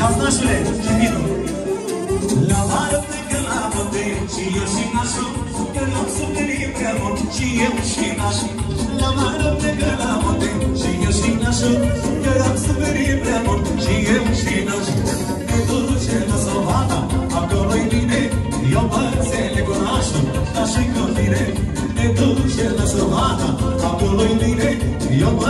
Ia-ți nașule și vinul. La vară plecă la munte și eu și nașul, că l-am suferit prea mult și eu și nașul. La vară plecă la munte și eu și nașul, că l-am suferit prea mult și eu și nașul. Ne duce la sovata, acolo-i bine, eu mă înțeleg cu nașul, ca și cu tine. Ne duce la sovata, acolo-i bine, eu mă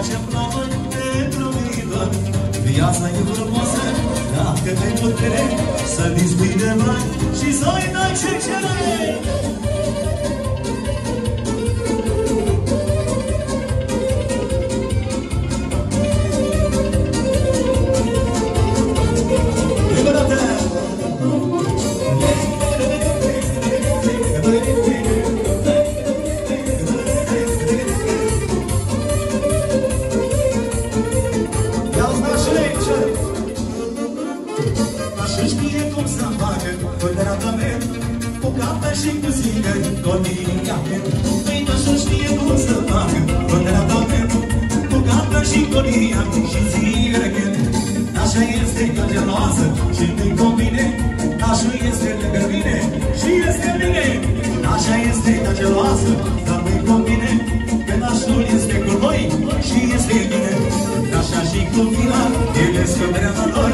facem planuri pentru viitor Viața e frumoasă Dacă ai putere Să dispui de bani Și să-i dai ce cere capta și cotinia Și zingări mea Așa este că geloasă Și nu-i convine Așa este lângă mine Și este bine. Așa este că geloasă Dar nu-i convine Că nașul este cu noi Și este bine. Așa și cu vina Ele scăderea lor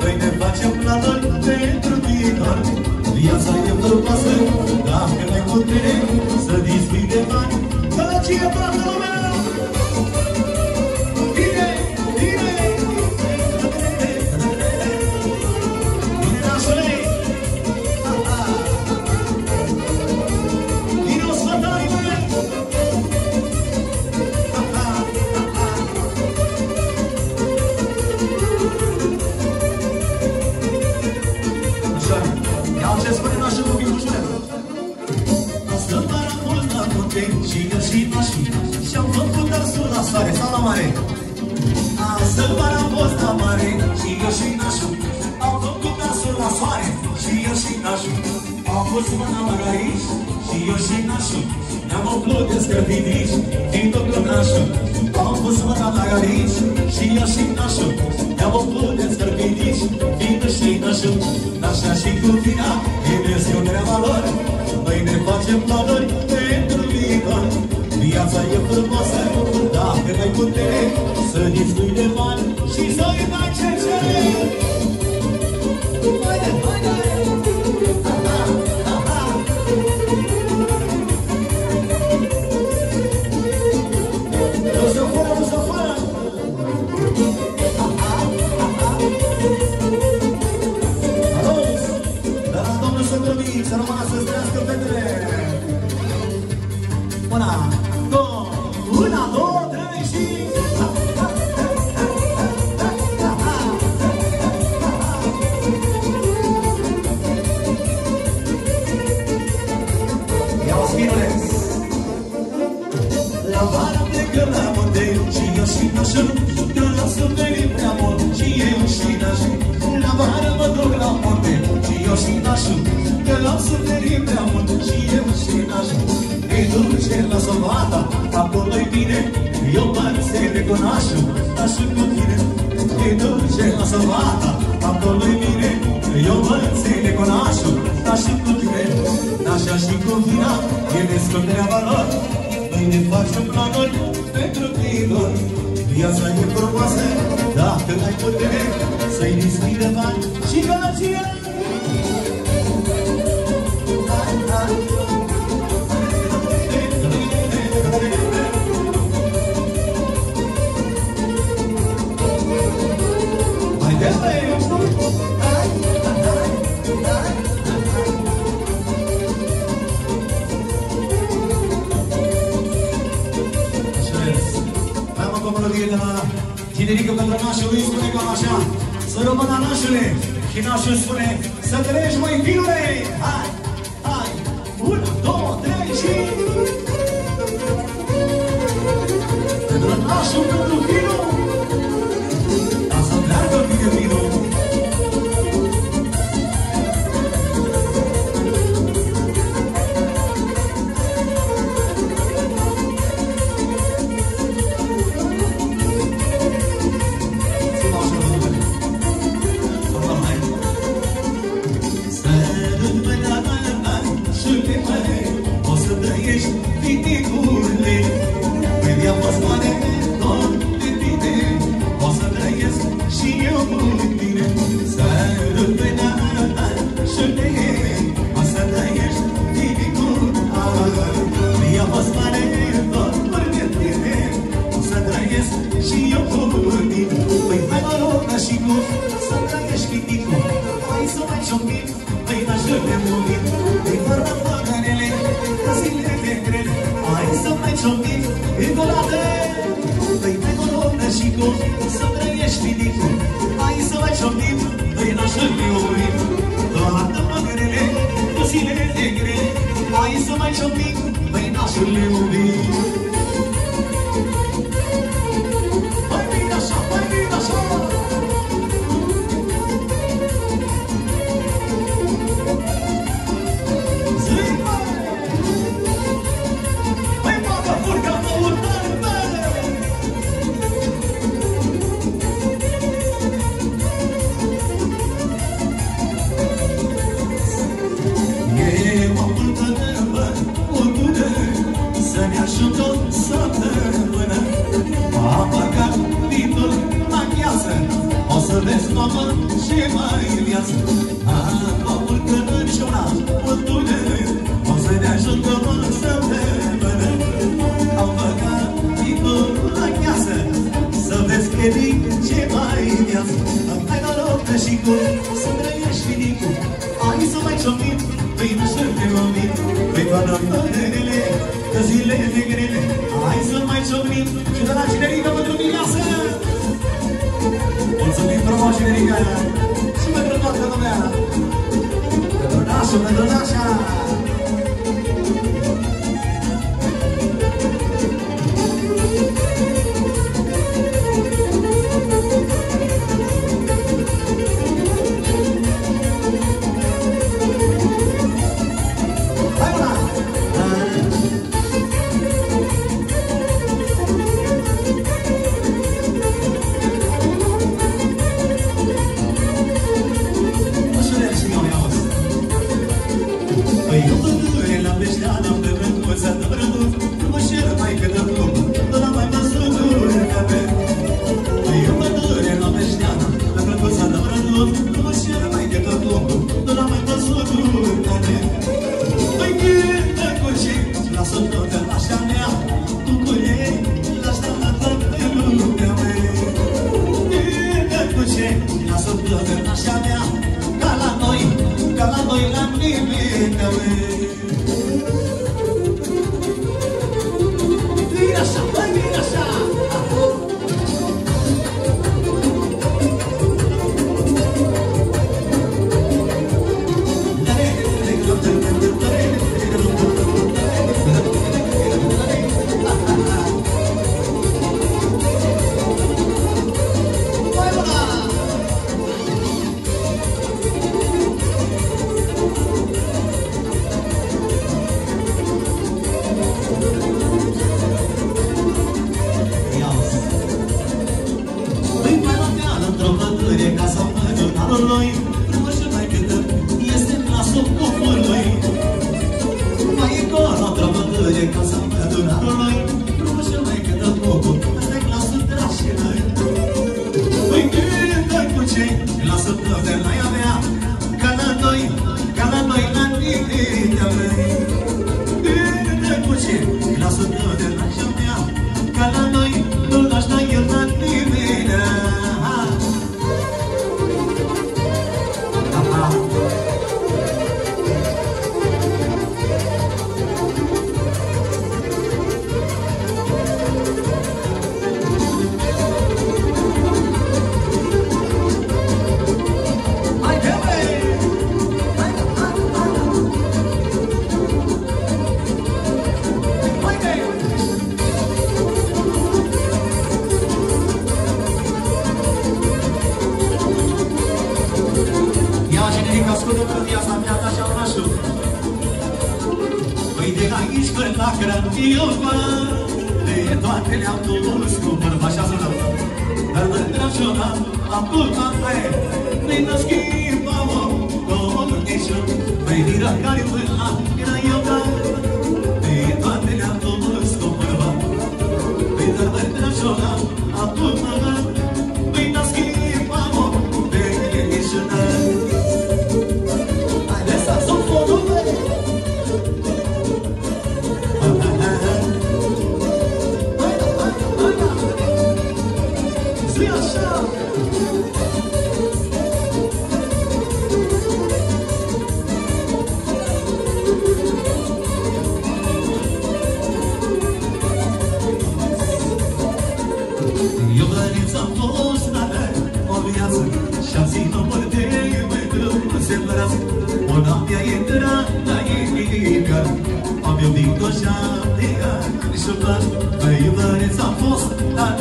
Noi ne facem planuri pentru viitor. Viața e frumoasă Dacă ne putere soare sau la mare. Astă para fost la mare și eu și nașul. Am făcut arsul la soare și eu și nașul. Am pus mâna la gariș și eu și nașul. Ne-am umplut de scărpinici din tot nașul Am pus mâna la gariș și eu și nașul. Ne-am umplut de scărpinici din și nașul. Așa și cu vina, e Dumnezeu treaba lor Noi ne facem planuri dacă ai putere Să dispui de bani și să-i dai ce nașul, nașul cu tine. Îi duce la sovata, acolo-i bine Eu mă înțeleg cu nașul, nașul cu tine. Nașa și cu vina, e descoperirea lor noi ne facem planuri pentru viitor Viața e frumoasă dacă ai putere Să-i dispui de bani și gălăgie. Hai, hai. Și nașul spune Să treci măi finule Hai, hai! Una, două, trei și Până și nu să trăiești piticul Hai să mai ciopim, hai la joi de murit. Din fără păcărele, ca zile de grele Hai să mai ciopim, încă o dată. Dă-i pe coronă și cu, să trăiești piticul Hai să mai ciopim, păi păi hai păi la joi de murit. Toată păcărele, ca zile de grele Hai să mai ciopim, hai la joi de murit. ceas Ai noroc ca și cum Să trăiești finicul Hai să mai ciopim Păi nu știu de lovit Păi doar nocturele Că zilele grele. Hai să mai ciopim Și de la cinerică pentru mireasă Mulțumim frumos cinerica Și pentru toată lumea. Pentru nașul, pentru nașa. Iosba De toate le-am dus cu bărba și asuna Dar de trășona am putut pe Ne-năschi, mamă, domnul Ișu Venirea care vânt Iubăreți am fost, dar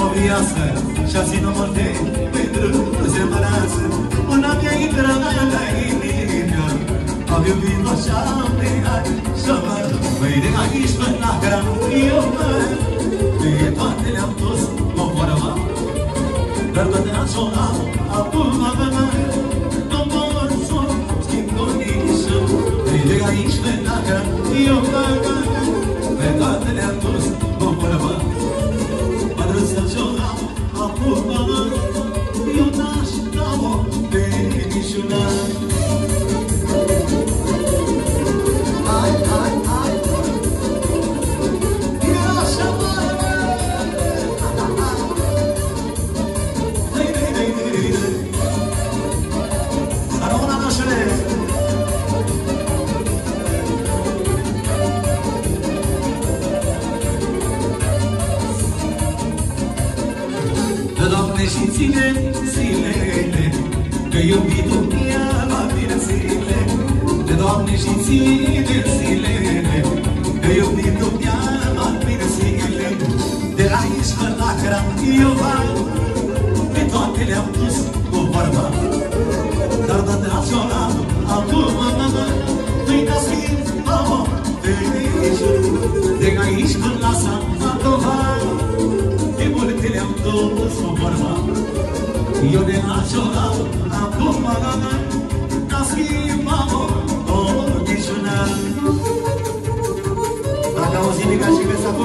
o viață Și ați numărte pentru semănați Până mi-a intrat la inimă Am iubit la șapte ani Să mă vei de aici până la granul eu mă. Pe toate le-am dus, mă fără mă. Dar toate așa solat, acum mă mă mă. Domnul sunt, schimb condiții Vei de aici până la granul eu mă. izbă lacra, eu val Pe toate le-am pus cu vorba Dar de național, acum Nu-i nascim, mamă, de aici De aici până la Santova De multe le-am dus cu vorba Eu de național, acum Nascim, mamă, o dișună Dacă auzi nimic, aș fi să vă